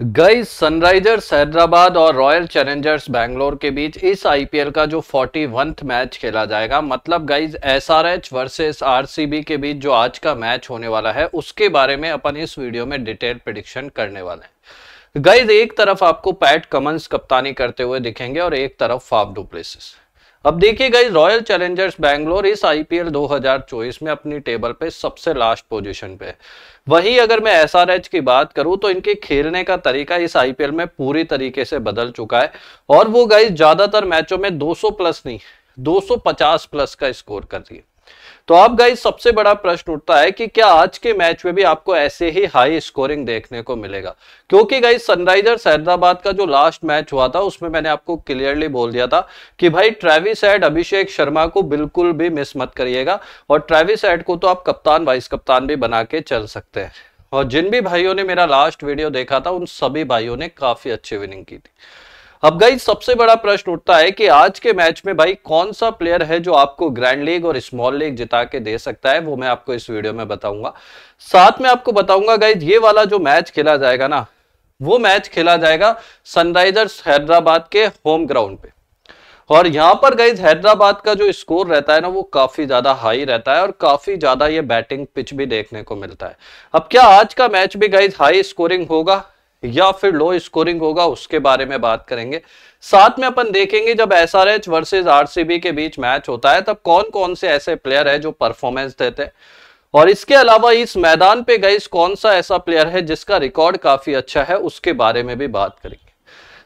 गई सनराइजर्स हैदराबाद और royal Challengers Bangalore के बीच इस आईपीएल का जो फोर्टी मैच खेला जाएगा मतलब गाइज़ एसआरएच वर्सेस आरसीबी के बीच जो आज का मैच होने वाला है, उसके बारे में अपन इस वीडियो में डिटेल प्रिडिक्शन करने वाले हैं। गाइज़ एक तरफ़ आपको पैट कमंस कप्तानी करते हुए दिखेंगे और एक तरफ़ फाफ डुप्लेसिस अब देखिए गाइज़ रॉयल चैलेंजर्स बैंगलोर इस आईपीएल 2024 में अपनी टेबल पे सबसे लास्ट पोजीशन पे वही अगर मैं एसआरएच की बात करूँ तो इनके खेलने का तरीका इस आईपीएल में पूरी तरीके से बदल चुका है। और वो गाइज़ ज़्यादातर मैचों में 200 प्लस नहीं 250 प्लस का स्कोर कर रही है। तो अब गाइज़ सबसे बड़ा प्रश्न उठता है कि क्या आज के मैच में भी आपको ऐसे ही हाई स्कोरिंग देखने को मिलेगा? क्योंकि गाइज़ सनराइजर्स हैदराबाद का जो लास्ट मैच हुआ था, उसमें मैंने आपको क्लियरली बोल दिया था कि भाई ट्रेविस एड अभिषेक शर्मा को बिल्कुल भी मिस मत करिएगा और ट्रेविस एड को तो आप कप्तान वाइस कप्तान भी बना के चल सकते हैं। और जिन भी भाइयों ने मेरा लास्ट वीडियो देखा था, उन सभी भाइयों ने काफ़ी अच्छी विनिंग की थी। अब गई सबसे बड़ा प्रश्न उठता है कि आज के मैच में भाई कौन सा प्लेयर है जो आपको ग्रैंड लीग और स्मॉल लीग जिता के दे सकता है, वो मैं आपको इस वीडियो में बताऊँगा। साथ में आपको बताऊँगा गाइज़ ये वाला जो मैच खेला जाएगा ना, वो मैच खेला जाएगा सनराइजर्स हैदराबाद के होम ग्राउंड पे। और यहाँ पर गाइज़ हैदराबाद का जो स्कोर रहता है ना, वो काफ़ी ज़्यादा हाई रहता है और काफ़ी ज़्यादा ये बैटिंग पिच भी देखने को मिलता है। अब क्या आज का मैच भी गाइज़ हाई स्कोरिंग होगा? या फिर लो स्कोरिंग होगा, उसके बारे में बात करेंगे। साथ में अपन देखेंगे, जब S R H versus RCB के बीच मैच होता है, तब कौन कौन से ऐसे प्लेयर है जो परफॉर्मेंस देते हैं? और इसके अलावा इस मैदान पे गई कौन सा ऐसा प्लेयर है जिसका रिकॉर्ड काफ़ी अच्छा है, उसके बारे में भी बात करेंगे।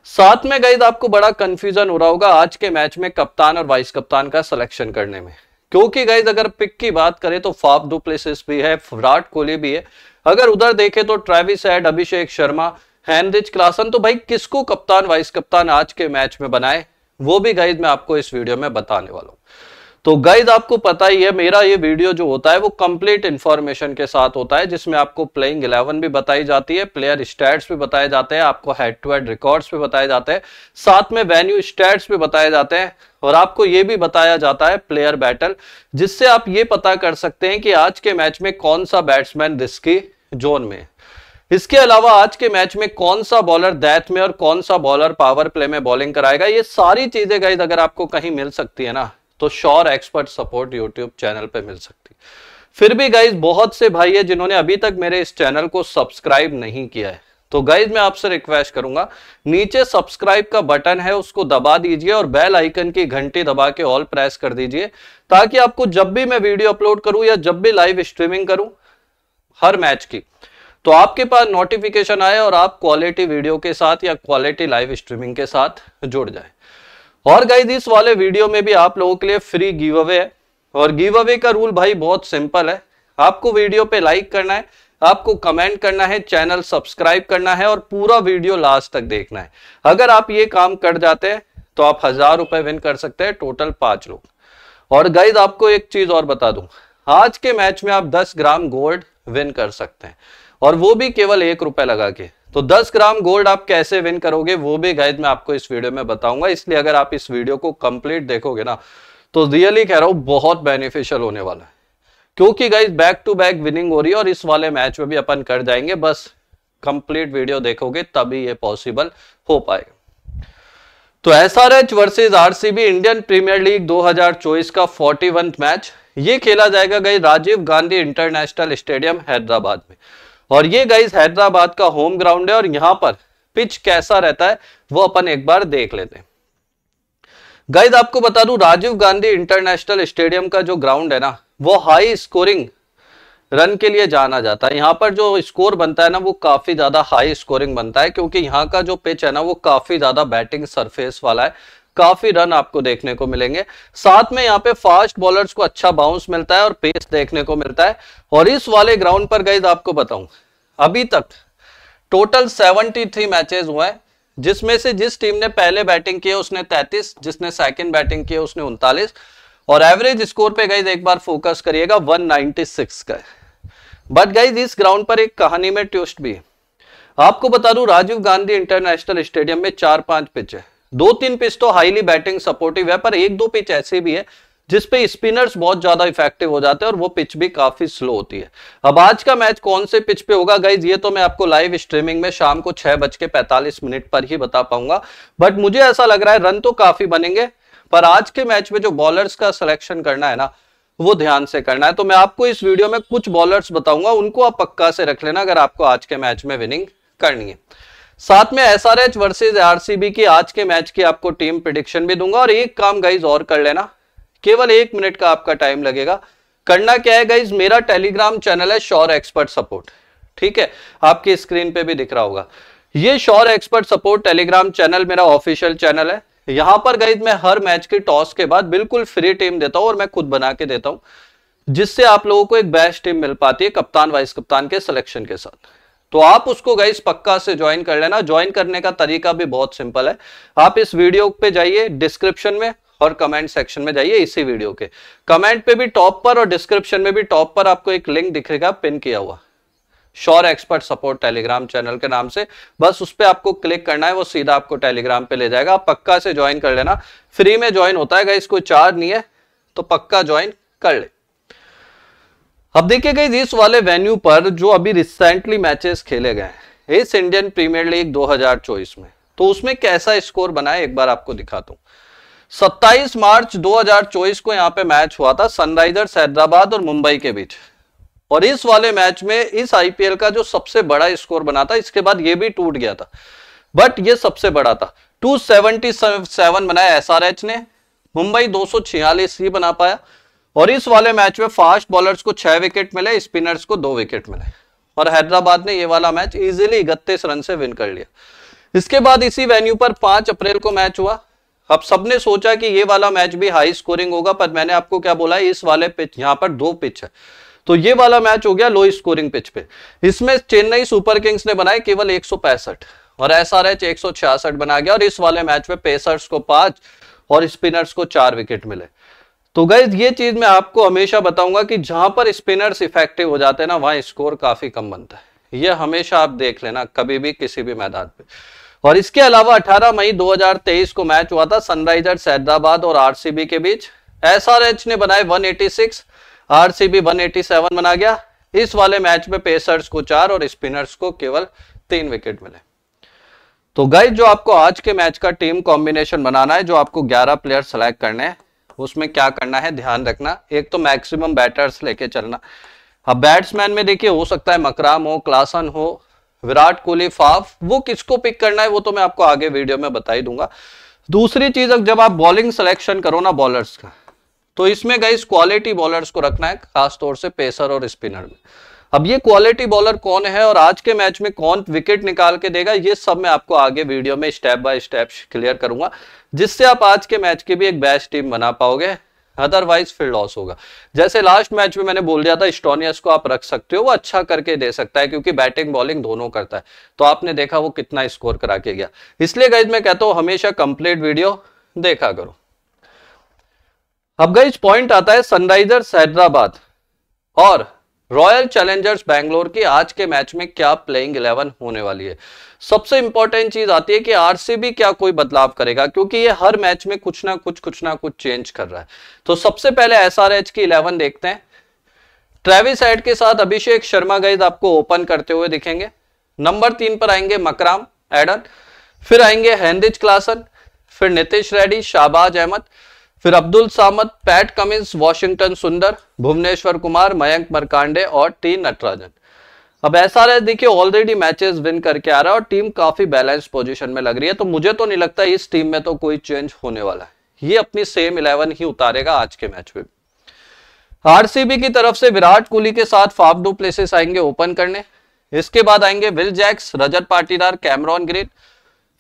साथ में गई आपको बड़ा कंफ्यूजन हो रहा होगा आज के मैच में कप्तान और वाइस कप्तान का सिलेक्शन करने में। क्योंकि गाइज़ अगर पिक की बात करें तो फाफ डू प्लेसेस भी है, विराट कोहली भी है। अगर उधर देखे तो Travis Head Abhishek Sharma Heinrich Klaasen तो भाई किसको कप्तान, वाइस कप्तान आज के मैच में बनाए, वो भी गाइज़ मैं आपको इस वीडियो में बताने वाला हूँ। तो गाइज़ आपको पता ही है, मेरा ये वीडियो जो होता है, वो कंप्लीट इंफॉर्मेशन के साथ होता है, जिसमें आपको प्लेइंग इलेवन भी बताई जाती है प्लेयर स्टैट्स भी बताए जाते हैं, आपको हेड टू हेड रिकॉर्ड्स भी बताए जाते हैं, साथ में वेन्यू स्टैट्स भी बताए जाते हैं, और आपको ये भी बताया जाता है प्लेयर बैटल जिससे आप ये पता कर सकते हैं कि आज के मैच में कौन सा बैट्समैन रिस्की जोन में इसके अलावा आज के मैच में कौन सा बॉलर डेथ में और कौन सा बॉलर पावर प्ले में बॉलिंग कराएगा, ये सारी चीज़ें गाइज़ अगर आपको कहीं मिल सकती है ना तो sure expert support YouTube channel पे मिल सकती फिर भी गाइज़ बहुत से भाई है जिन्होंने अभी तक मेरे इस चैनल को सब्सक्राइब नहीं किया है। तो गाइज़ मैं आपसे रिक्वेस्ट करूँगा, नीचे सब्सक्राइब का बटन है, उसको दबा दीजिए और बेल आइकन की घंटी दबा के ऑल प्रेस कर दीजिए, ताकि आपको जब भी मैं वीडियो अपलोड करूँ या जब भी लाइव स्ट्रीमिंग करूँ, हर मैच की। तो आपके पास नोटिफिकेशन आए और आप क्वालिटी वीडियो के साथ या क्वालिटी लाइव स्ट्रीमिंग के साथ जुड़ जाए। और गाइज़ इस वाले वीडियो में भी आप लोगों के लिए फ्री गिव अवे है। और गिव अवे का रूल भाई बहुत सिंपल है। आपको वीडियो पे लाइक करना है, आपको कमेंट करना है चैनल सब्सक्राइब करना है और पूरा वीडियो लास्ट तक देखना है। अगर आप ये काम कर जाते हैं तो आप हज़ार रुपए विन कर सकते हैं टोटल पाँच लोग। और गाइज़ आपको एक चीज़ और बता दूँ। आज के मैच में आप 10 ग्राम गोल्ड विन कर सकते हैं। और वो भी केवल एक रुपए लगा के। तो 10 ग्राम गोल्ड आप कैसे विन करोगे, वो भी गाइज़ मैं आपको इस वीडियो में बताऊँगा। इसलिए अगर आप इस वीडियो को कंप्लीट देखोगे ना तो रियली कह रहा हूँ, बहुत बेनिफिशियल होने वाला है। क्योंकि guys back to back winning हो रही है और इस वाले मैच में भी अपन कर जाएँगे। बस कंप्लीट वीडियो देखोगे, तभी ये पॉसिबल हो पाएगा। तो S R H versus RCB Indian Premier League 2024 का फोर्टी मैच ये खेला जाएगा गई राजीव गांधी इंटरनेशनल स्टेडियम हैदराबाद में। और ये गाइज़ हैदराबाद का होम ग्राउंड है और यहाँ पर पिच कैसा रहता है, वो अपन एक बार देख लेते हैं। गाइज़ आपको बता दूँ, राजीव गांधी इंटरनेशनल स्टेडियम का जो ग्राउंड है ना, वो हाई स्कोरिंग रन के लिए जाना जाता है। यहाँ पर जो स्कोर बनता है ना, वो काफ़ी ज़्यादा हाई स्कोरिंग बनता है, क्योंकि यहाँ का जो पिच है ना, वो काफ़ी ज़्यादा बैटिंग सरफेस वाला है। काफ़ी रन आपको देखने को मिलेंगे। साथ में यहाँ पे फास्ट बॉलर्स को अच्छा बाउंस मिलता है और पेस देखने को मिलता है। और इस वाले ग्राउंड पर गई आपको बताऊँ, अभी तक टोटल 73 मैचेस हुए हैं, जिसमें से जिस टीम ने पहले बैटिंग की उसने 33 जिसने सेकंड बैटिंग की उसने उनतालीस। और एवरेज स्कोर पे गई एक बार फोकस करिएगा 196 का बट गई इस ग्राउंड पर एक कहानी में ट्विस्ट भी है। आपको बता दूँ, राजीव गांधी इंटरनेशनल स्टेडियम में चार पाँच पिच है। दो तीन पिच तो हाईली बैटिंग सपोर्टिव है, पर एक दो पिच ऐसे भी है जिसपे स्पिनर्स बहुत ज़्यादा इफ़ेक्टिव हो जाते हैं और वो पिच भी काफ़ी स्लो होती है। अब आज का मैच कौन से पिच पे होगा? गाइज़ ये तो मैं आपको लाइव स्ट्रीमिंग में शाम को छह बज के पैंतालीस मिनट पर ही बता पाऊँगा। बट मुझे ऐसा लग रहा है रन तो काफ़ी बनेंगे, पर आज के मैच में जो बॉलर्स का सिलेक्शन करना है ना, वो ध्यान से करना है। तो मैं आपको इस वीडियो में कुछ बॉलर्स बताऊँगा, उनको आप पक्का से रख लेना अगर आपको आज के मैच में विनिंग करनी है। साथ में S R H versus RCB की आज के मैच की आपको टीम प्रिडिक्शन भी दूँगा और एक काम गाइज़ और कर लेना। केवल एक मिनट का आपका टाइम लगेगा। करना क्या है गाइज़ मेरा टेलीग्राम चैनल है श्योर एक्सपर्ट सपोर्ट ठीक है? आपकी स्क्रीन पे भी दिख रहा होगा। ये sure expert support Telegram channel मेरा ऑफिशियल चैनल है। यहाँ पर गाइज़ मैं हर मैच के टॉस के बाद बिल्कुल फ्री टीम देता हूँ और मैं खुद बना के देता हूँ। जिससे आप लोगों को एक बेस्ट टीम मिल पाती है, कप्तान वाइस कप्तान के सिलेक्शन के साथ। तो आप उसको गाइस पक्का से ज्वाइन कर लेना। ज्वाइन करने का तरीका भी बहुत सिंपल है। आप इस वीडियो पे जाइए डिस्क्रिप्शन में और कमेंट सेक्शन में जाइए इसी वीडियो के। कमेंट पे भी टॉप पर और डिस्क्रिप्शन में भी टॉप पर आपको एक लिंक दिखेगा पिन किया हुआ। Sure expert support Telegram channel के नाम से। बस उस पर आपको क्लिक करना है, वो सीधा आपको टेलीग्राम पे ले जाएगा। आप पक्का से ज्वाइन कर लेना। फ्री में ज्वाइन होता है गाइस कोई चार्ज नहीं है तो पक्का ज्वाइन कर ले। अब देखिए गई इस वाले वेन्यू पर जो अभी रिसेंटली मैचेस खेले गए इस इंडियन प्रीमियर लीग 2024 में। तो उसमें कैसा स्कोर बना है, एक बार आपको दिखाता हूँ। 27 मार्च 2024 को यहाँ पे मैच हुआ था सनराइजर्स हैदराबाद और मुंबई के बीच। और इस वाले मैच में, इस आईपीएल का जो सबसे बड़ा स्कोर बना था, इसके बाद ये भी टूट गया था। बट ये सबसे बड़ा था। 277 बनाया एसआरएच ने। मुंबई दो ही बना पाया। और इस वाले मैच में फास्ट बॉलर्स को छह विकेट मिले, स्पिनर्स को दो विकेट मिले। और हैदराबाद ने ये वाला मैच इजीली इकतीस रन से विन कर लिया। इसके बाद इसी वेन्यू पर पाँच अप्रैल को मैच हुआ। अब सबने सोचा कि ये वाला मैच भी हाई स्कोरिंग होगा, पर मैंने आपको क्या बोला, इस वाले पिच यहाँ पर दो पिच है। तो ये वाला मैच हो गया लो स्कोरिंग पिच पे। इसमें चेन्नई सुपर किंग्स ने बनाए केवल एक सौ पैंसठ, और एस आर एच एक बना गया, और इस वाले मैच में पेसर्स को पाँच और स्पिनर्स को चार विकेट मिले। तो गैस ये चीज़ मैं आपको हमेशा बताऊँगा कि जहाँ पर स्पिनर्स इफ़ेक्टिव हो जाते हैं ना, वहाँ स्कोर काफ़ी कम बनता है। ये हमेशा आप देख लेना, कभी भी, किसी भी मैदान पे। और इसके अलावा 18 मई 2023 को मैच हुआ था सनराइजर्स हैदराबाद और आरसीबी के बीच। एसआरएच ने बनाए 186 आरसीबी 187 बना गया। इस वाले मैच में पेसर्स को चार और स्पिनर्स को केवल तीन विकेट मिले। तो गाइज़ जो आपको आज के मैच का टीम कॉम्बिनेशन बनाना है, जो आपको 11 प्लेयर सेलेक्ट करने हैं उसमें क्या करना है ध्यान रखना। एक तो मैक्सिमम बैटर्स लेके चलना। अब बैट्समैन में देखिए, हो सकता है मकराम हो, क्लासन हो, विराट कोहली, फाफ, वो किसको पिक करना है वो तो मैं आपको आगे वीडियो में बताई दूँगा। दूसरी चीज़ जब आप बॉलिंग सिलेक्शन करो ना बॉलर्स का तो इसमें गई क्वालिटी बॉलर्स को रखना है, खासतौर से पेसर और स्पिनर में। अब ये क्वालिटी बॉलर कौन है और आज के मैच में कौन विकेट निकाल के देगा, ये सब मैं आपको आगे वीडियो में स्टेप बाय स्टेप क्लियर करूँगा, जिससे आप आज के मैच की भी एक बेस्ट टीम बना पाओगे अदरवाइज़ फिर लॉस होगा। जैसे लास्ट मैच में मैंने बोल दिया था स्टोनियस को आप रख सकते हो, वो अच्छा करके दे सकता है, क्योंकि बैटिंग बॉलिंग दोनों करता है। तो आपने देखा वो कितना स्कोर करा के गया। इसलिए गाइज़ मैं कहता हूँ, हमेशा कंप्लीट वीडियो देखा करो। अब गाइज़ पॉइंट आता है सनराइजर्स हैदराबाद और रॉयल चैलेंजर्स बैंगलोर की आज के मैच में क्या प्लेइंग इलेवन होने वाली है। सबसे इंपॉर्टेंट चीज़ आती है कि आरसीबी क्या कोई बदलाव करेगा, क्योंकि ये हर मैच में कुछ ना कुछ कुछ ना कुछ चेंज कर रहा है। तो सबसे पहले एसआरएच की इलेवन देखते हैं। ट्रेविस हेड के साथ अभिषेक शर्मा गैद आपको ओपन करते हुए दिखेंगे। नंबर तीन पर आएँगे मकराम एडन फिर आएँगे हैंडिज क्लासन फिर नितिश रेड्डी, शाहबाज अहमद। फिर Abdul Samad, Pat Cummins, Washington Sundar, Bhuvneshwar Kumar, Mayank मरकांडे और टी नटराजन। अब ऐसा रहे, देखिए ऑलरेडी मैचेस विन करके आ रहा है और टीम काफ़ी बैलेंस पोजीशन में लग रही है तो मुझे तो नहीं लगता इस टीम में तो कोई चेंज होने वाला है। ये अपनी सेम इलेवन ही उतारेगा आज के मैच में। आरसीबी की तरफ़ से विराट कोहली के साथ फाफ डू प्लेसेस आएँगे ओपन करने। इसके बाद आएँगे Will Jacks Rajat Patidar Cameron Green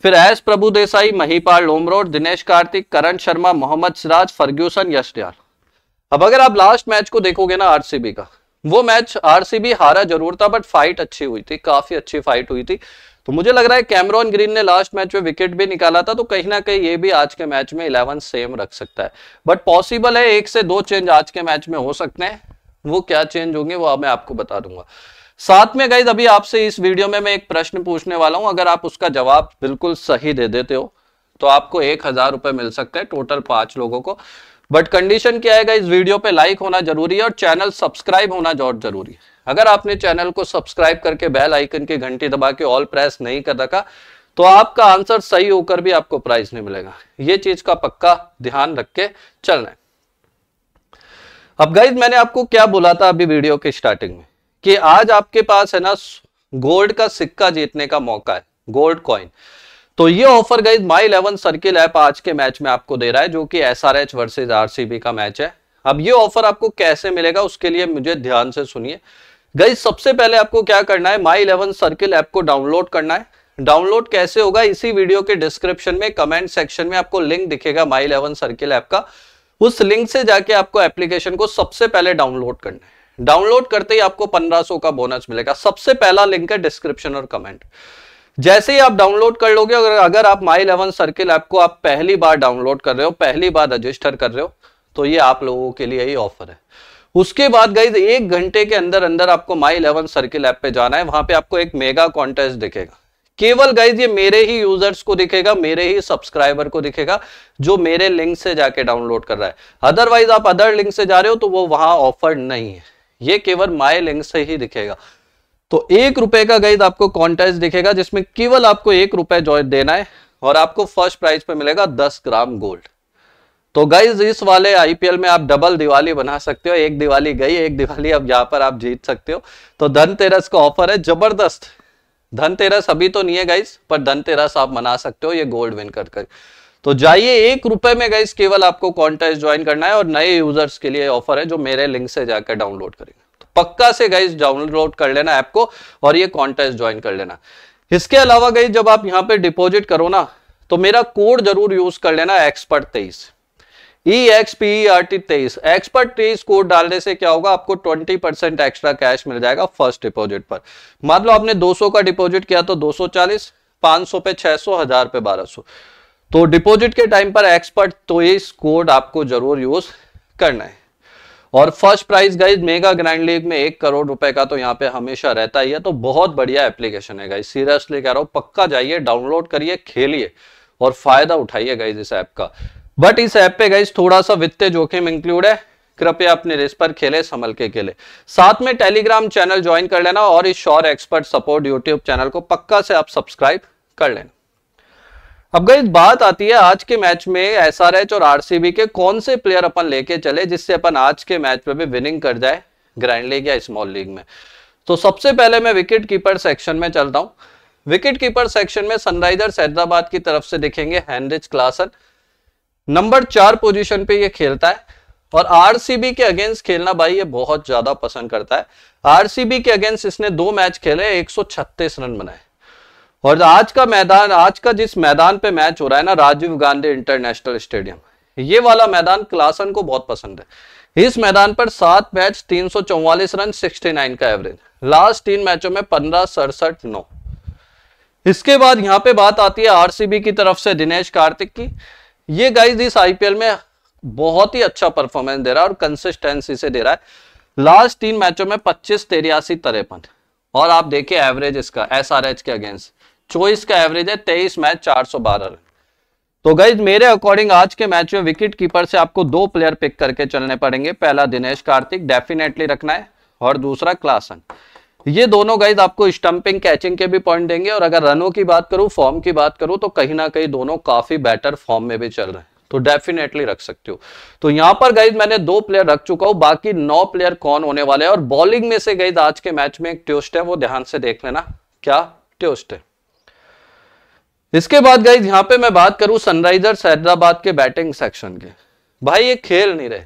फिर एस प्रभु देसाई, महीपाल लोमरोड, दिनेश कार्तिक, करण शर्मा, मोहम्मद सिराज, फर्ग्यूसन यशडियाल अब अगर आप लास्ट मैच को देखोगे ना आरसीबी का, वो मैच आरसीबी हारा ज़रूर था बट फाइट अच्छी हुई थी, काफ़ी अच्छी फाइट हुई थी। तो मुझे लग रहा है कैमरॉन ग्रीन ने लास्ट मैच में विकेट भी निकाला था तो कहीं ना कहीं ये भी आज के मैच में इलेवन सेम रख सकता है। बट पॉसिबल है, एक से दो चेंज आज के मैच में हो सकते हैं। वो क्या चेंज होंगे, वो मैं आपको बता दूँगा। साथ में गाइज़ अभी आपसे इस वीडियो में मैं एक प्रश्न पूछने वाला हूँ। अगर आप उसका जवाब बिल्कुल सही दे देते हो तो आपको एक हज़ार रुपए मिल सकते हैं टोटल पाँच लोगों को। बट कंडीशन क्या है इस वीडियो पे लाइक होना ज़रूरी है और चैनल सब्सक्राइब होना बहुत ज़रूरी है। अगर आपने चैनल को सब्सक्राइब करके बेल आइकन की घंटी दबा के ऑल प्रेस नहीं कर रखा तो आपका आंसर सही होकर भी आपको प्राइज नहीं मिलेगा। ये चीज़ का पक्का ध्यान रख के चलना है। अब गाइज़ मैंने आपको क्या बोला था अभी वीडियो के स्टार्टिंग में? कि आज आपके पास है ना, गोल्ड का सिक्का जीतने का मौका है, गोल्ड कॉइन। तो ये offer guys My Eleven Circle app आज के मैच में आपको दे रहा है, जो कि S R H versus RCB का मैच है। अब ये ऑफ़र आपको कैसे मिलेगा, उसके लिए मुझे ध्यान से सुनिए। गई सबसे पहले आपको क्या करना है माई इलेवन सर्किल ऐप को डाउनलोड करना है। डाउनलोड कैसे होगा, इसी वीडियो के डिस्क्रिप्शन में कमेंट सेक्शन में आपको लिंक दिखेगा माई इलेवन सर्किल ऐप का। उस लिंक से जाके आपको एप्लीकेशन को सबसे पहले डाउनलोड करना है। डाउनलोड करते ही आपको 1500 का बोनस मिलेगा। सबसे पहला लिंक है डिस्क्रिप्शन और कमेंट। जैसे ही आप डाउनलोड कर लोगे, अगर अगर आप माई इलेवन सर्किल ऐप को आप पहली बार डाउनलोड कर रहे हो, पहली बार रजिस्टर कर रहे हो तो ये आप लोगों के लिए ही ऑफ़र है। उसके बाद गई एक घंटे के अंदर अंदर आपको माई इलेवन सर्किल ऐप पे जाना है। वहाँ पे आपको एक मेगा कॉन्टेस्ट दिखेगा। केवल गाइज़ ये मेरे ही यूज़र्स को दिखेगा, मेरे ही सब्सक्राइबर को दिखेगा, जो मेरे लिंक से जाके डाउनलोड कर रहा है। अदरवाइज़ आप अदर लिंक से जा रहे हो तो वो वहाँ ऑफ़र नहीं है। ये केवल माई लिंक से ही दिखेगा। तो एक रुपए का गाइज़ आपको कॉन्टेस्ट दिखेगा, जिसमें केवल आपको एक रुपए देना है और आपको फ़र्स्ट प्राइज पे मिलेगा दस ग्राम गोल्ड तो गाइज़ इस वाले आईपीएल में आप डबल दिवाली बना सकते हो। एक दिवाली गई, एक दिवाली अब यहाँ पर आप जीत सकते हो। तो धनतेरस का ऑफ़र है ज़बरदस्त। धनतेरस अभी तो नहीं है गाइज़ पर धनतेरस आप मना सकते हो, ये गोल्ड विन कर कर। तो जाइए, एक रुपए में गाइस केवल आपको कॉन्टेस्ट ज्वाइन करना है और नए यूज़र्स के लिए ऑफ़र है जो मेरे लिंक से जाकर डाउनलोड करेंगे। तो पक्का से गाइस डाउनलोड कर लेना ऐप को और ये कॉन्टेस्ट ज्वाइन कर लेना। इसके अलावा गाइस जब आप यहाँ पे डिपॉजिट करो ना तो मेरा कोड ज़रूर यूज़ कर लेना एक्सपर्ट तेईस। E X P R T तेईस। एक्सपर्ट तेईस कोड डालने से क्या होगा, आपको ट्वेंटी परसेंट एक्स्ट्रा कैश मिल जाएगा फ़र्स्ट डिपॉजिट पर। मान लो आपने 200 का डिपॉजिट किया तो 240 500 पे 600 हज़ार पे 1200 तो डिपॉजिट के टाइम पर एक्सपर्ट तो इस कोड आपको ज़रूर यूज़ करना है। और first prize guys mega grand league में एक करोड़ रुपए का तो यहाँ पे हमेशा रहता ही है तो बहुत बढ़िया एप्लीकेशन है गाइज़। सीरियसली कह रहा हूँ, पक्का जाइए, डाउनलोड करिए, खेलिए और फ़ायदा उठाइए गाइज़ इस ऐप का। बट इस ऐप पे गाइज़ थोड़ा सा वित्तीय जोखिम इंक्लूड है, कृपया अपने रिस्क पर खेले, संभल के खेले। साथ में टेलीग्राम चैनल ज्वाइन कर लेना और इस शोर एक्सपर्ट सपोर्ट यूट्यूब चैनल को पक्का से आप सब्सक्राइब कर लेना। अब गई बात आती है आज के मैच में एसआरएच और आरसीबी के कौन से प्लेयर अपन लेके चले जिससे अपन आज के मैच में भी विनिंग कर जाए ग्रैंड लीग या स्मॉल लीग में। तो सबसे पहले मैं विकेट कीपर सेक्शन में चलता हूँ। विकेट कीपर सेक्शन में सनराइजर्स हैदराबाद की तरफ़ से दिखेंगे हैंड्रिच क्लासन नंबर चार पोजीशन पे ये खेलता है और आरसीबी के अगेंस्ट खेलना भाई ये बहुत ज़्यादा पसंद करता है। आरसीबी के अगेंस्ट इसने दो मैच खेले 136 रन बनाए। और आज का मैदान, आज का जिस मैदान पे मैच हो रहा है ना, राजीव गांधी इंटरनेशनल स्टेडियम, ये वाला मैदान क्लासन को बहुत पसंद है। इस मैदान पर सात मैच, तीन सौ चौवालीस रन 69 का एवरेज। लास्ट तीन मैचों में पंद्रह, सड़सठ, नौ। इसके बाद यहाँ पे बात आती है आरसीबी की तरफ़ से, दिनेश कार्तिक की। ये गाइज़ इस आईपीएल में बहुत ही अच्छा परफॉर्मेंस दे रहा है और कंसिस्टेंसी से दे रहा है। लास्ट तीन मैचों में पच्चीस तेरियासी तिरपन। और आप देखिए एवरेज इसका एस आर एच के अगेंस्ट चौबीस का एवरेज है तेईस मैच चार सौ बारह तो गाइज़ मेरे अकॉर्डिंग आज के मैच में विकेट कीपर से आपको दो प्लेयर पिक करके चलने पड़ेंगे। पहला दिनेश कार्तिक डेफिनेटली रखना है, और दूसरा क्लासन। ये दोनों गाइज़ आपको स्टंपिंग कैचिंग के भी पॉइंट देंगे, और अगर रनों की बात करूँ फॉर्म की बात करूँ तो कहीं ना कहीं दोनों काफ़ी बेटर फॉर्म में भी चल रहे हैं। तो डेफिनेटली रख सकते हो। तो यहाँ पर गाइज़ मैंने दो प्लेयर रख चुका हूँ, बाकी नौ प्लेयर कौन होने वाले हैं? और बॉलिंग में से गाइज़ आज के मैच में एक ट्यूस्ट है, वो ध्यान से देख लेना। क्या ट्यूस्ट है? इसके बाद गाइज़ यहाँ पे मैं बात करूँ सनराइजर्स हैदराबाद के बैटिंग सेक्शन के। भाई, ये खेल नहीं रहे।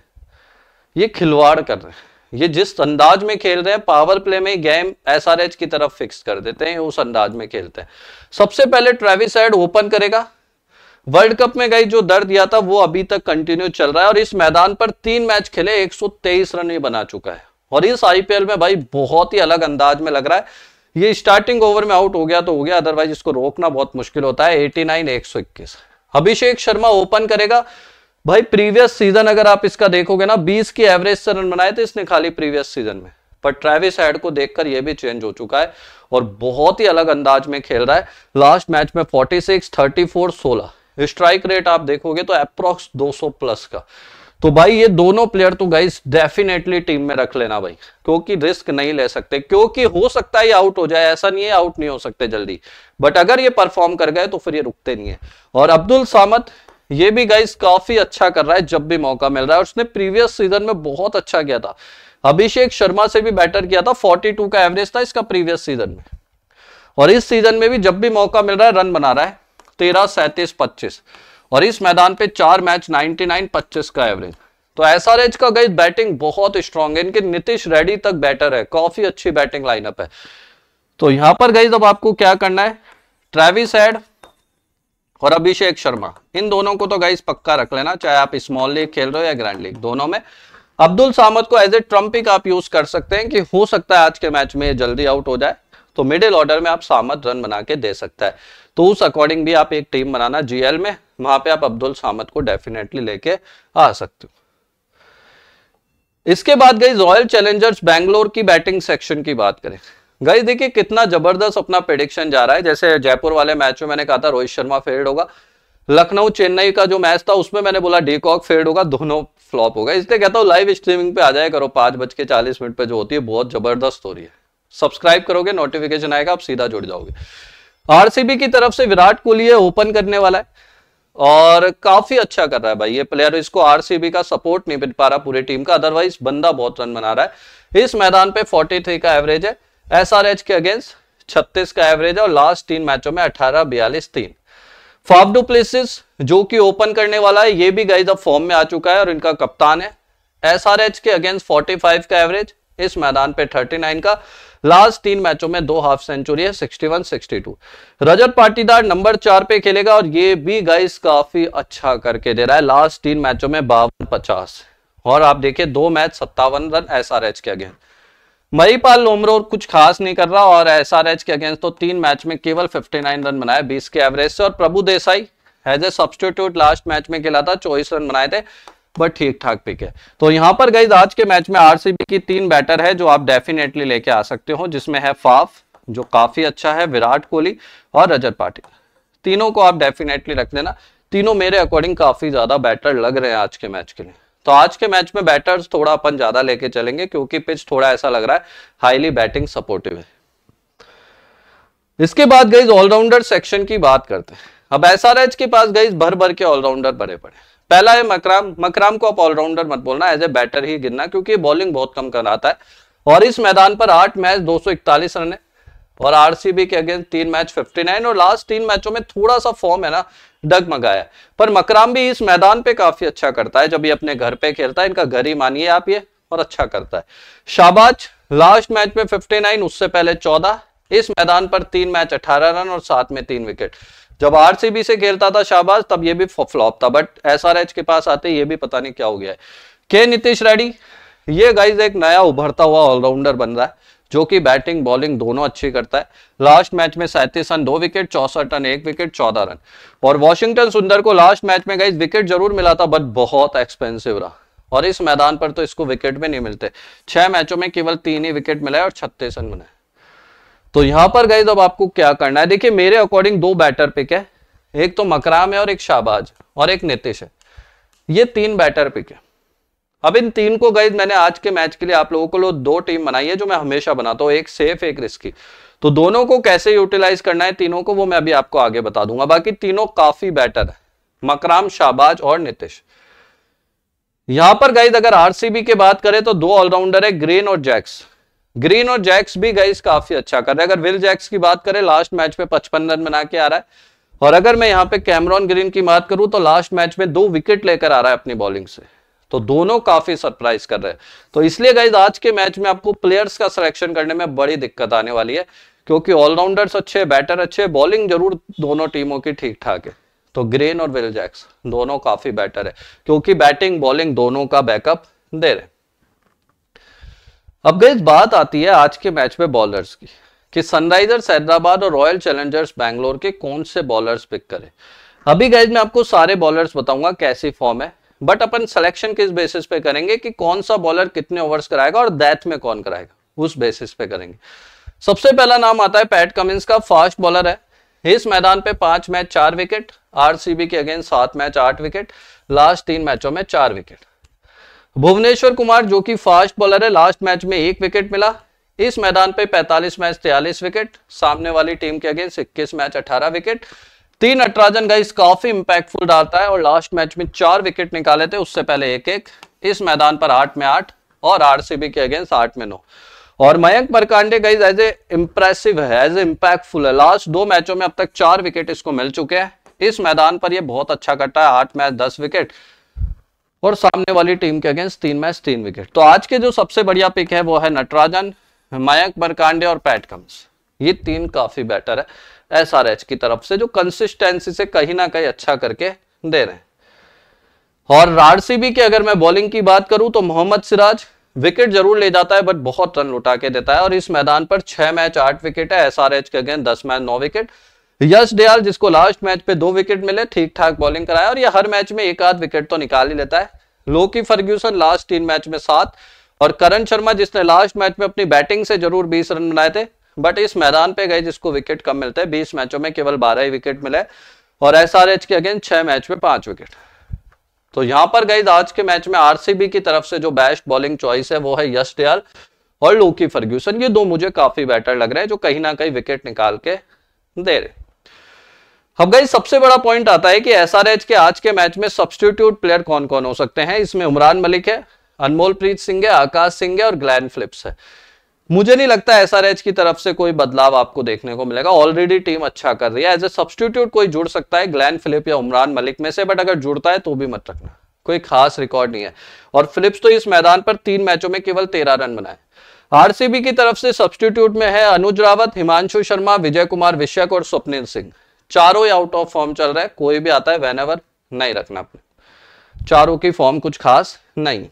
ये खिलवाड़ कर रहे हैं। ये जिस अंदाज में खेल रहे हैं पावर प्ले में गेम एसआरएच की तरफ़ फिक्स कर देते हैं, उस अंदाज में खेलते हैं। सबसे पहले ट्रेविस साइड ओपन करेगा। वर्ल्ड कप में गई जो दर्द दिया था, वो अभी तक कंटिन्यू चल रहा है और इस मैदान पर तीन मैच खेले 123 रन ही बना चुका है। और इस आईपीएल में भाई, बहुत ही अलग अंदाज में लग रहा है। ये स्टार्टिंग ओवर में आउट हो गया तो हो गया अदरवाइज़ इसको रोकना बहुत मुश्किल होता है। 89 121 अभिषेक शर्मा ओपन करेगा। भाई प्रीवियस सीज़न अगर आप इसका देखोगे ना 20 की एवरेज से रन बनाए थे इसने खाली प्रीवियस सीज़न में। पर ट्रेविस हेड को देखकर यह भी चेंज हो चुका है और बहुत ही अलग अंदाज में खेल रहा है। लास्ट मैच में 46, 34, 16 स्ट्राइक रेट आप देखोगे तो अप्रोक्स 200 प्लस का। तो भाई ये दोनों प्लेयर तो गाइस डेफिनेटली टीम में रख लेना भाई, क्योंकि रिस्क नहीं ले सकते, क्योंकि हो सकता है आउट हो जाए, ऐसा नहीं है आउट नहीं हो सकते जल्दी। बट अगर ये परफॉर्म कर गए तो फिर ये रुकते नहीं है। और अब्दुल सामद, ये भी गाइस काफ़ी अच्छा कर रहा है, जब भी मौका मिल रहा है। उसने प्रीवियस सीज़न में बहुत अच्छा किया था। अभिषेक शर्मा से भी बेटर किया था 42 का एवरेज था इसका प्रीवियस सीज़न में। और इस सीज़न में भी जब भी मौका मिल रहा है रन बना रहा है, तेरह, सैंतीस, पच्चीस। और इस मैदान पे चार मैच 99 25 का एवरेज तो एसआरएच का गई बैटिंग बहुत स्ट्रांग है। इनके नीतीश रेड्डी तक बैटर है। काफ़ी अच्छी बैटिंग लाइनअप है। तो यहाँ पर गई अब आपको क्या करना है? ट्रेविस एड और अभिषेक शर्मा इन दोनों को तो गाइस पक्का रख लेना, चाहे आप स्मॉल लीग खेल रहे हो या ग्रैंड लीग दोनों में। अब्दुल सामद को एज ए ट्रम्पिक आप यूज़ कर सकते हैं कि हो सकता है आज के मैच में जल्दी आउट हो जाए। तो मिडिल ऑर्डर में आप सामद रन बना के दे सकता है। तो उस अकॉर्डिंग भी आप एक टीम बनाना जीएल में। वहाँ पे आप अब्दुल सामद को डेफिनेटली लेके आ सकते हो। इसके बाद गई रॉयल चैलेंजर्स बैंगलोर की बैटिंग सेक्शन की बात करें। गई देखिए कितना ज़बरदस्त अपना प्रिडिक्शन जा रहा है। जैसे जयपुर वाले मैच में मैंने कहा था, रोहित शर्मा फेल्ड होगा। लखनऊ चेन्नई का जो मैच था, उसमें मैंने बोला डीकॉक फेल्ड होगा, दोनों फ्लॉप होगा इसलिए कहता हूँ लाइव स्ट्रीमिंग पे आ जाए करो। पाँच बज के चालीस मिनट पे जो होती है, बहुत ज़बरदस्त हो रही है। सब्सक्राइब करोगे नोटिफिकेशन आएगा, आप सीधा जुड़ जाओगे। आरसीबी की तरफ़ से विराट कोहली ओपन करने वाला है। और काफ़ी अच्छा कर रहा है भाई ये प्लेयर इसको आरसीबी का सपोर्ट नहीं मिल पा रहा पूरी टीम का। अदरवाइज़ बंदा बहुत रन बना रहा है। इस मैदान पे 43 का एवरेज है। एसआरएच के अगेंस्ट 36 का एवरेज है और लास्ट तीन मैचों में 18 बयालीस, तीन। फाफ डुप्लेसिस जो कि ओपन करने वाला है, ये भी गाइज़ अब फॉर्म में आ चुका है और इनका कप्तान है। एसआरएच के अगेंस्ट 45 का एवरेज इस मैदान पे 39 का। लास्ट तीन मैचों में दो हाफ़ सेंचुरी है 61 62 रजत पाटीदार नंबर चार पे खेलेगा और ये भी गाइस काफ़ी अच्छा करके दे रहा है। लास्ट तीन मैचों में बावन, पचास। और आप देखिए, दो मैच, सत्तावन रन एस आर एच के अगेंस्ट मईपाल लोमरो कुछ खास नहीं कर रहा और एस आर एच के अगेंस्ट तो तीन मैच में केवल 59 रन बनाए 20 के एवरेज से। और Prabhu Desai as a substitute last match में खेला था, चौबीस रन बनाए थे। बट ठीक ठाक पिक है। तो यहाँ पर गई आज के मैच में आरसीबी की तीन बैटर है जो आप डेफिनेटली लेके आ सकते हो, जिसमें है फाफ जो काफ़ी अच्छा है, विराट कोहली और रजत पाटिल। तीनों को आप डेफिनेटली रख देना। तीनों मेरे अकॉर्डिंग काफ़ी ज़्यादा बैटर लग रहे हैं आज के मैच के लिए। तो आज के मैच में बैटर्स थोड़ा अपन ज़्यादा लेके चलेंगे, क्योंकि पिच थोड़ा ऐसा लग रहा है हाईली बैटिंग सपोर्टिव है। इसके बाद गई ऑलराउंडर सेक्शन की बात करते हैं। अब एसआरएच के पास गई भर भर के ऑलराउंडर बड़े पड़े पहला है मकराम। मकराम को आप ऑलराउंडर मत बोलना एज ए बैटर ही गिनना, क्योंकि बॉलिंग बहुत कम कराता है। और इस मैदान पर आठ मैच दो रन है। और आरसीबी के अगेंस्ट तीन मैच 59 और लास्ट तीन मैचों में थोड़ा सा फॉर्म है ना, डगमगाया पर मकराम भी इस मैदान पे काफ़ी अच्छा करता है। जब ये अपने घर पे खेलता है, इनका घर ही मानिए आप ये, और अच्छा करता है। शाबाज लास्ट मैच में 59 उससे पहले 14 इस मैदान पर तीन मैच 18 रन और साथ में तीन विकेट जब आरसीबी से खेलता था शाहबाज, तब ये भी फ्लॉप था बट एसआरएच के पास आते ये भी पता नहीं क्या हो गया है। के नीतीश रेड्डी, ये गाइज़ एक नया उभरता हुआ ऑलराउंडर बन रहा है, जो कि बैटिंग बॉलिंग दोनों अच्छी करता है। लास्ट मैच में सैंतीस रन, दो विकेट चौसठ रन, एक विकेट चौदह रन। और वॉशिंगटन सुंदर को लास्ट मैच में गाइज़ विकेट ज़रूर मिला था बट बहुत एक्सपेंसिव रहा। और इस मैदान पर तो इसको विकेट भी नहीं मिलते। छह मैचों में केवल तीन ही विकेट मिला है और छत्तीस रन बनाए तो यहाँ पर गए तो अब आपको क्या करना है? देखिए, मेरे अकॉर्डिंग दो बैटर पिक है। एक तो मकराम है और एक शाहबाज और एक नितिश है। ये तीन बैटर पिक है। अब इन तीन को गई मैंने आज के मैच के लिए आप लोगों को लो दो टीम बनाई है जो मैं हमेशा बनाता हूँ, एक सेफ़ एक रिस्की तो दोनों को कैसे यूटिलाइज करना है? तीनों को वो मैं अभी आपको आगे बता दूँगा। बाकी तीनों काफ़ी बेटर है। मकराम, शाहबाज और नितिश। यहाँ पर गाइज़ अगर आरसीबी की बात करें तो दो ऑलराउंडर है ग्रीन और जैक्स ग्रीन और जैक्स भी गाइस काफ़ी अच्छा कर रहे हैं। अगर विल जैक्स की बात करें लास्ट मैच में पचपन रन बना के आ रहा है। और अगर मैं यहाँ पे कैमरॉन ग्रीन की बात करूँ तो लास्ट मैच में दो विकेट लेकर आ रहा है अपनी बॉलिंग से। तो दोनों काफ़ी सरप्राइज़ कर रहे हैं। तो इसलिए गाइज़ आज के मैच में आपको प्लेयर्स का सिलेक्शन करने में बड़ी दिक्कत आने वाली है, क्योंकि ऑलराउंडर्स अच्छे बैटर अच्छे बॉलिंग ज़रूर दोनों टीमों की ठीक ठाक है। तो ग्रेन और विल जैक्स, दोनों काफ़ी बेटर है, क्योंकि बैटिंग बॉलिंग दोनों का बैकअप दे रहे अब गई बात आती है आज के मैच में बॉलर्स की, कि सनराइजर्स हैदराबाद और रॉयल चैलेंजर्स बैंगलोर के कौन से बॉलर्स पिक करें। अभी गैज मैं आपको सारे बॉलर्स बताऊँगा कैसी फॉर्म है बट अपन सिलेक्शन किस बेसिस पे करेंगे, कि कौन सा बॉलर कितने ओवर्स कराएगा और डेथ में कौन कराएगा, उस बेसिस पे करेंगे। सबसे पहला नाम आता है पैट कमिंस का फास्ट बॉलर है। इस मैदान पे पाँच मैच चार विकेट आरसीबी के अगेंस्ट सात मैच आठ विकेट लास्ट तीन मैचों में चार विकेट भुवनेश्वर कुमार, जो कि फास्ट बॉलर है लास्ट मैच में एक विकेट मिला। इस मैदान पे 45 मैच 43 विकेट सामने वाली टीम के अगेंस्ट 21 मैच 18 विकेट तीन नटराजन गाइस काफ़ी इंपैक्टफुल डालता है और लास्ट मैच में चार विकेट निकाले थे, उससे पहले एक एक इस मैदान पर आठ में आठ और आरसीबी के अगेंस्ट आठ में नौ। और Mayank Markande guys as a impressive है एज ए इंपैक्टफुल है। लास्ट दो मैचों में अब तक चार विकेट इसको मिल चुके हैं। इस मैदान पर ये बहुत अच्छा करता है, आठ मैच दस विकेट और सामने वाली टीम के अगेंस्ट तीन मैच, तीन विकेट। तो आज के जो सबसे बढ़िया पिक है, वो है नटराजन, मयंक मरकांडे और पैट कम्स। ये तीन काफ़ी बेटर है, एसआरएच की तरफ़ से, जो कंसिस्टेंसी से कहीं ना कहीं अच्छा करके दे रहे हैं। और आरसीबी की अगर मैं बॉलिंग की बात करूँ तो मोहम्मद सिराज विकेट ज़रूर ले जाता है बट बहुत रन लुटा के देता है। और इस मैदान पर छह मैच, आठ विकेट है, एसआरएच के अगेंस्ट दस मैच, नौ विकेट यश दयाल, जिसको लास्ट मैच पे दो विकेट मिले ठीक ठाक बॉलिंग कराया और ये हर मैच में एक आध विकेट तो निकाल ही लेता है। लोकी फर्ग्यूसन लास्ट तीन मैच में सात और करण शर्मा, जिसने लास्ट मैच में अपनी बैटिंग से ज़रूर बीस रन बनाए थे बट इस मैदान पे गए जिसको विकेट कम मिलते हैं, बीस मैचों में केवल बारह ही विकेट मिले और एसआरएच के अगेंस्ट छह मैच में पाँच विकेट तो यहाँ पर गई आज के मैच में आरसीबी की तरफ़ से जो बेस्ट बॉलिंग चॉइस है, वो है यश दयाल और लोकी फर्ग्यूसन ये दो मुझे काफ़ी बेटर लग रहे हैं, जो कहीं ना कहीं विकेट निकाल के दे रहे अब गई सबसे बड़ा पॉइंट आता है कि एसआरएच के आज के मैच में सब्सटीट्यूट प्लेयर कौन कौन हो सकते हैं? इसमें उमरान मलिक है अनमोल प्रीत सिंह है, आकाश सिंह है और ग्लैन फिलिप्स है। मुझे नहीं लगता एसआरएच की तरफ़ से कोई बदलाव आपको देखने को मिलेगा। ऑलरेडी टीम अच्छा कर रही है। एज ए सब्सटीट्यूट कोई जुड़ सकता है ग्लैन फिलिप या उमरान मलिक में से बट अगर जुड़ता है तो भी मत रखना। कोई खास रिकॉर्ड नहीं है। और फिलिप्स तो इस मैदान पर तीन मैचों में केवल तेरह रन बनाए। आरसीबी की तरफ़ से सब्सटीट्यूट में है अनुज रावत, हिमांशु शर्मा, विजय कुमार विश्यक और स्वप्निल सिंह। चारों ही आउट ऑफ़ फॉर्म चल रहा है, कोई भी आता है वेन नहीं रखना अपने। चारों की फॉर्म कुछ खास नहीं।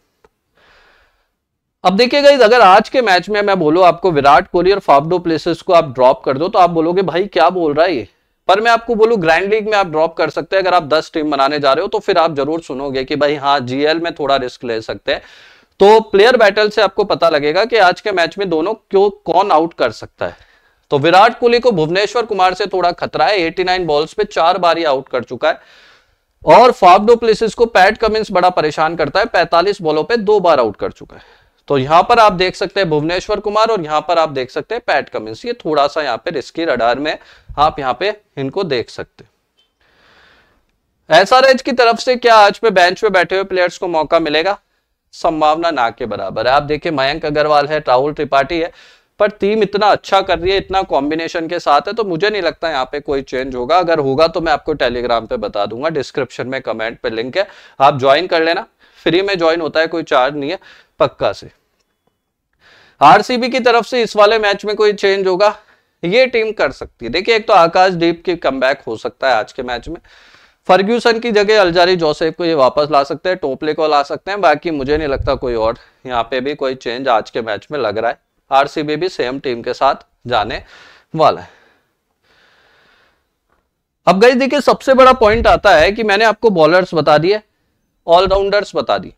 अब देखिएगा अगर आज के मैच में मैं बोलूँ आपको विराट कोहली और फाफडो प्लेसेस को आप ड्रॉप कर दो तो आप बोलोगे, भाई, क्या बोल रहा है ये? पर मैं आपको बोलूँ ग्रैंड लीग में आप ड्रॉप कर सकते हैं। अगर आप 10 टीम बनाने जा रहे हो तो फिर आप ज़रूर सुनोगे कि, भाई हाँ जीएल में थोड़ा रिस्क ले सकते हैं। तो प्लेयर बैटल से आपको पता लगेगा कि आज के मैच में दोनों क्यों, कौन आउट कर सकता है। तो विराट कोहली को भुवनेश्वर कुमार से थोड़ा खतरा है। 89 बॉल्स पे चार बार ही आउट कर चुका है। और फाफ प्लेसेस को पैट कमिंस बड़ा परेशान करता है। 45 बॉलों पे दो बार आउट कर चुका है। तो यहाँ पर आप देख सकते हैं भुवनेश्वर कुमार और यहाँ पर आप देख सकते हैं पैट कमिंस। ये थोड़ा सा यहाँ पे रिस्की रडार में आप यहाँ पे इनको देख सकते एसआरएच की तरफ़ से क्या आज पे बेंच पे बैठे हुए प्लेयर्स को मौका मिलेगा? संभावना ना के बराबर है। आप देखिए मयंक अग्रवाल है, राहुल त्रिपाठी है। पर टीम इतना अच्छा कर रही है, इतना कॉम्बिनेशन के साथ है तो मुझे नहीं लगता यहाँ पे कोई चेंज होगा। अगर होगा तो मैं आपको टेलीग्राम पे बता दूँगा डिस्क्रिप्शन में कमेंट पे लिंक है। आप ज्वाइन कर लेना। फ्री में ज्वाइन होता है, कोई चार्ज नहीं है, पक्का से। आरसीबी की तरफ़ से इस वाले मैच में कोई चेंज होगा? ये टीम कर सकती है। देखिए, एक तो आकाश दीप की कम हो सकता है आज के मैच में। फर्ग्यूसन की जगह अलजारी जोसेफ को ये वापस ला सकते हैं, टोपले को ला सकते हैं। बाकी मुझे नहीं लगता कोई और यहाँ पे भी कोई चेंज आज के मैच में लग रहा है। आरसीबी भी सेम टीम के साथ जाने वाला है। अब गई देखिए, सबसे बड़ा पॉइंट आता है कि मैंने आपको बॉलर्स बता दिए ऑलराउंडर्स बता दी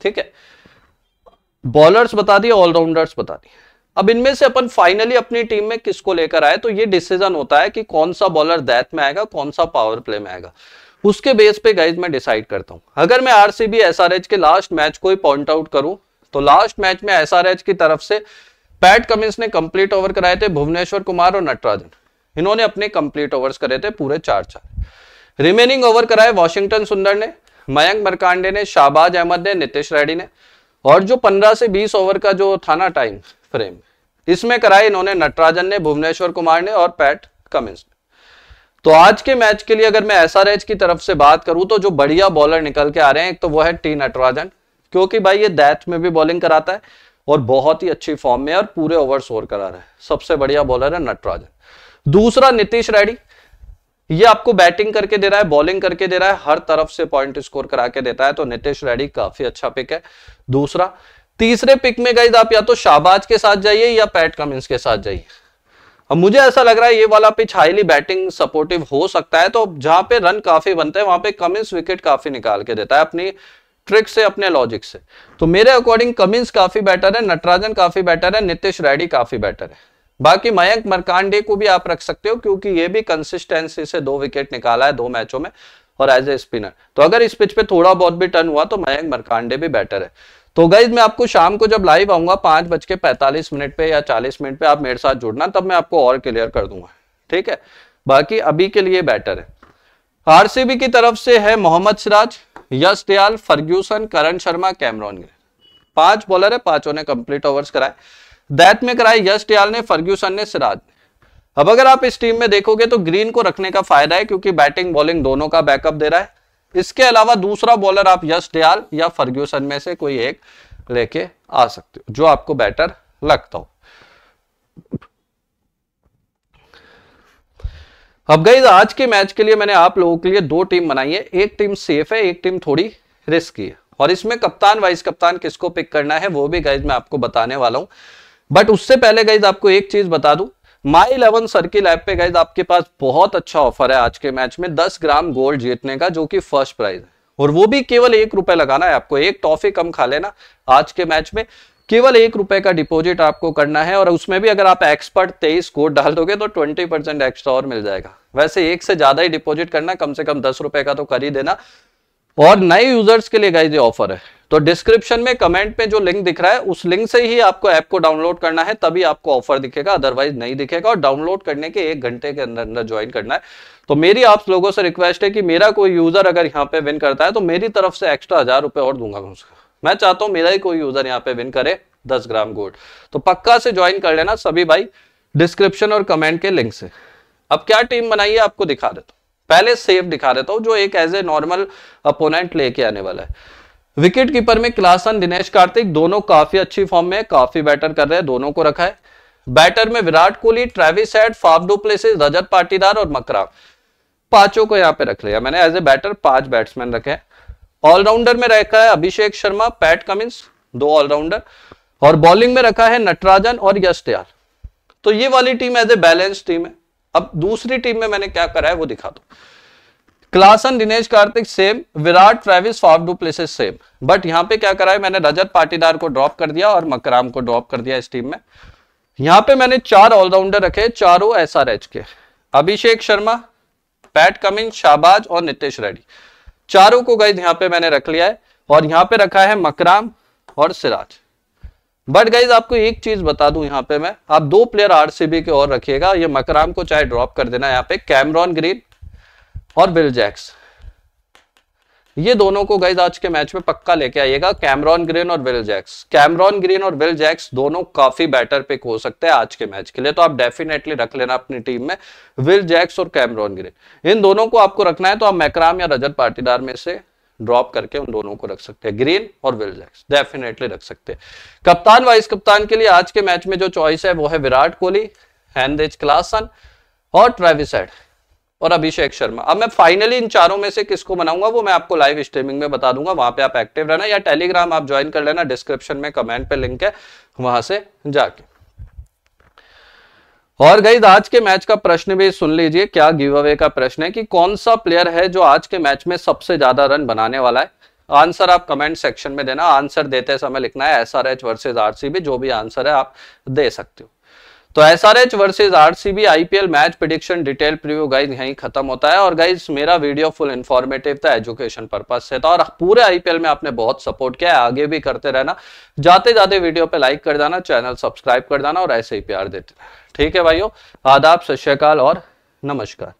ठीक है? बॉलर्स बता दिए ऑलराउंडर्स बता दिए। अब इनमें से अपन फाइनली अपनी टीम में किसको लेकर आए तो ये डिसीज़न होता है कि कौन सा बॉलर डेथ में आएगा, कौन सा पावर प्ले में आएगा। उसके बेस पे गाइज़ मैं डिसाइड करता हूँ। अगर मैं आरसीबी एसआरएच के लास्ट मैच को ही पॉइंट आउट करूँ तो लास्ट मैच में एसआरएच की तरफ़ से पैट कमिंस ने कंप्लीट ओवर कराए थे भुवनेश्वर कुमार और नटराजन। इन्होंने अपने कंप्लीट ओवर्स करे थे पूरे चार चार रिमेनिंग ओवर कराए वॉशिंगटन सुंदर ने, मयंक मरकांडे ने, शाहबाज अहमद ने, नीतीश रेड्डी ने। और जो 15 से 20 ओवर का जो था ना टाइम फ्रेम इसमें कराए इन्होंने नटराजन ने, भुवनेश्वर कुमार ने और पैट कमिंस ने। तो आज के मैच के लिए अगर मैं एसआरएच की तरफ़ से बात करूँ तो जो बढ़िया बॉलर निकल के आ रहे हैं, एक तो वो है टी नटराजन, क्योंकि भाई ये दैथ में भी बॉलिंग कराता है। और बहुत ही अच्छी फॉर्म में और पूरे ओवर स्कोर करा रहा है। सबसे बढ़िया बॉलर है नटराजन। दूसरा नीतीश रेड्डी। ये आपको बैटिंग करके दे रहा है बॉलिंग करके दे रहा है, हर तरफ़ से पॉइंट स्कोर करा के देता है तो नितेश रेड्डी काफ़ी अच्छा पिक है। दूसरा, तीसरे पिक में गई आप या तो शाहबाज के साथ जाइए या पैट कमिंस के साथ जाइए। अब मुझे ऐसा लग रहा है ये वाला पिच हाईली बैटिंग सपोर्टिव हो सकता है तो जहाँ पे रन काफ़ी बनते हैं, वहाँ पे कमिंस विकेट काफ़ी निकाल के देता है। अपनी ट्रिक से अपने लॉजिक से। तो मेरे अकॉर्डिंग कमिंस काफ़ी बेटर है, नटराजन काफ़ी बेटर है, नितिश रेड्डी काफ़ी बेटर है। बाकी मयंक मरकांडे को भी आप रख सकते हो, क्योंकि ये भी कंसिस्टेंसी से दो विकेट निकाला है, दो मैचों में, और एज ए स्पिनर तो अगर इस पिच पे थोड़ा बहुत भी टर्न हुआ तो मयंक मरकांडे भी बेटर है। तो गाइज़ मैं आपको शाम को जब लाइव आऊँगा, पाँच बज के पैंतालीस मिनट पे या चालीस मिनट पे आप मेरे साथ जुड़ना, तब मैं आपको और क्लियर कर दूँगा। ठीक है? बाकी अभी के लिए बेटर है। आरसीबी की तरफ़ से है Mohammed Siraj, Yash Dayal, Ferguson, Karan Sharma, Cameron Gill. पाँच बॉलर है, पाँचों ने कंप्लीट ओवर्स कराए। दैत में कराए यश दयाल ने, फर्ग्यूसन ने, सिराज अब अगर आप इस टीम में देखोगे तो ग्रीन को रखने का फ़ायदा है, क्योंकि बैटिंग, बॉलिंग दोनों का बैकअप दे रहा है। इसके अलावा दूसरा बॉलर आप यश दयाल या फर्ग्यूसन में से कोई एक लेके आ सकते हो, जो आपको बेटर लगता हो। अब गई आज के मैच के लिए मैंने आप लोगों के लिए दो टीम बनाई है। एक टीम सेफ़ है, एक टीम थोड़ी रिस्की है। और इसमें कप्तान वाइस कप्तान किसको पिक करना है, वो भी गाइज़ मैं आपको बताने वाला हूँ। बट उससे पहले गाइज़ आपको एक चीज़ बता दूँ। माई इलेवन सर्किल ऐप पे गाइज़ आपके पास बहुत अच्छा ऑफ़र है आज के मैच में 10 ग्राम गोल्ड जीतने का, जो कि फ़र्स्ट प्राइज है। और वो भी केवल एक रुपए लगाना है आपको, एक टॉफी कम खा लेना आज के मैच में। केवल एक रुपए का डिपॉजिट आपको करना है और उसमें भी अगर आप एक्सपर्ट तेईस कोड डाल दोगे तो ट्वेंटी परसेंट एक्स्ट्रा और मिल जाएगा। वैसे एक से ज़्यादा ही डिपॉजिट करना, कम से कम दस रुपए का तो कर ही देना। और नए यूज़र्स के लिए गाइज़ ये ऑफ़र है। तो डिस्क्रिप्शन में कमेंट में जो लिंक दिख रहा है, उस लिंक से ही आपको ऐप को डाउनलोड करना है, तभी आपको ऑफ़र दिखेगा अदरवाइज़ नहीं दिखेगा। और डाउनलोड करने के एक घंटे के अंदर अंदर ज्वाइन करना है। तो मेरी आप लोगों से रिक्वेस्ट है कि मेरा कोई यूज़र अगर यहाँ पे विन करता है तो मेरी तरफ़ से एक्स्ट्रा हज़ार रुपए और दूँगा मैं उसका। मैं चाहता हूँ मेरा ही कोई यूज़र यहाँ पे विन करे दस ग्राम गोल्ड तो पक्का से ज्वाइन कर लेना सभी भाई डिस्क्रिप्शन और कमेंट के लिंक से। अब क्या टीम बनाई है, आपको दिखा देता हूँ। पहले सेफ़ दिखा देता हूँ, जो एक एज ए नॉर्मल अपोनेंट लेके आने वाला है। विकेट कीपर में क्लासन दिनेश कार्तिक दोनों काफ़ी अच्छी फॉर्म में काफ़ी बैटर कर रहे हैं, दोनों को रखा है। बैटर में Virat Kohli Travis Head Faf du Plessis Rajat Patidar और मकराम पाँचों को यहाँ पे रख लिया मैंने। एज ए बैटर पाँच बैट्समैन रखे हैं। ऑलराउंडर में रखा है अभिषेक शर्मा, पैट कमिंस, दो ऑलराउंडर, और बॉलिंग में रखा है नटराजन और यश दयाल। तो ये वाली team as a balance team है। अब दूसरी टीम में मैंने क्या करा है वो दिखा दो। Klaasen, Dinesh Karthik, same, Virat, Travis, Faf du Plessis same. But यहाँ पे क्या करा है, मैंने रजत पाटीदार को ड्रॉप कर दिया और मकराम को ड्रॉप कर दिया इस टीम में। यहाँ पे मैंने चार ऑलराउंडर रखे, चारों एस के। अभिषेक शर्मा, पैट कमिंग शाहबाज और नितेश रेड्डी। चारों को गाइज़ यहाँ पे मैंने रख लिया है, और यहाँ पे रखा है मकराम और सिराज। बट गाइज़ आपको एक चीज़ बता दू यहाँ पे मैं। आप दो प्लेयर आरसीबी के और रखिएगा, ये मकराम को चाहे ड्रॉप कर देना यहाँ पे कैमरॉन ग्रीन और बिल जैक्स ये दोनों को गाइज़ आज के मैच में पक्का लेके आइएगा कैमरॉन ग्रीन और विल जैक्स कैमरॉन ग्रीन और विल जैक्स दोनों काफ़ी बेटर पिक हो सकते हैं आज के मैच के लिए तो आप डेफिनेटली रख लेना अपनी टीम में विल जैक्स और कैमरॉन ग्रीन इन दोनों को आपको रखना है तो आप मैकराम या रजत पाटीदार में से ड्रॉप करके उन दोनों को रख सकते हैं ग्रीन और विल जैक्स डेफिनेटली रख सकते हैं। कप्तान वाइस कप्तान के लिए आज के मैच में जो चॉइस है, वो है विराट कोहली हैंडेज क्लासन और ट्रेविस और अभिषेक शर्मा। अब मैं फाइनली इन चारों में से किसको बनाऊँगा, वो मैं आपको लाइव स्ट्रीमिंग में बता दूँगा। वहाँ पे आप एक्टिव रहना या टेलीग्राम आप ज्वाइन कर लेना डिस्क्रिप्शन में कमेंट पे लिंक है, वहाँ से जाके। और गई आज के मैच का प्रश्न भी सुन लीजिए, क्या गिव अवे का प्रश्न है कि कौन सा प्लेयर है जो आज के मैच में सबसे ज़्यादा रन बनाने वाला है? आंसर आप कमेंट सेक्शन में देना। आंसर देते समय लिखना है S R H versus RCB जो भी आंसर है आप दे सकते हो। तो S R H versus R C B I P L match prediction detail preview guys यहीं खत्म होता है। और गाइज़ मेरा वीडियो फुल इन्फॉर्मेटिव था एजुकेशन पर्पज से था। और पूरे आईपीएल में आपने बहुत सपोर्ट किया है। आगे भी करते रहना। जाते जाते वीडियो पे लाइक कर देना चैनल सब्सक्राइब कर देना और ऐसे ही प्यार देते ठीक है भाइयों, आदाब, सत श्रीकाल और नमस्कार।